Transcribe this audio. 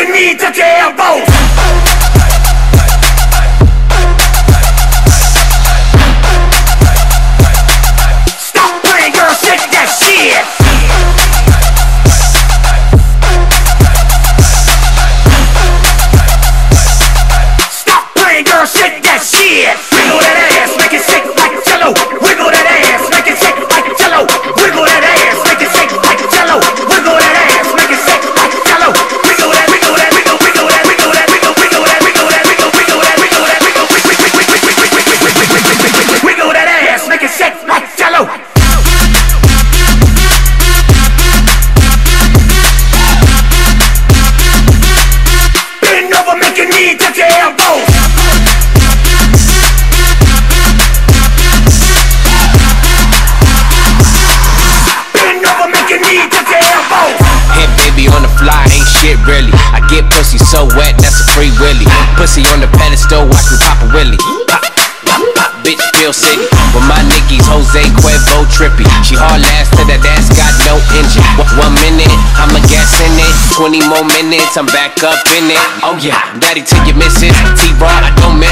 you need to care about. Shake that shit! Wiggle that ass, make it shake like jello! Bend over, make. Hit baby on the fly, ain't shit really. I get pussy so wet, that's a free willy. Pussy on the pedestal, watch me pop a willy. Pop, pop, pop, bitch, feel city. With my Nickies, Jose Cuervo trippy. She hard last to that ass got no engine. 20 more minutes, I'm back up in it. Oh yeah, daddy till you miss it. T-Raw, I don't miss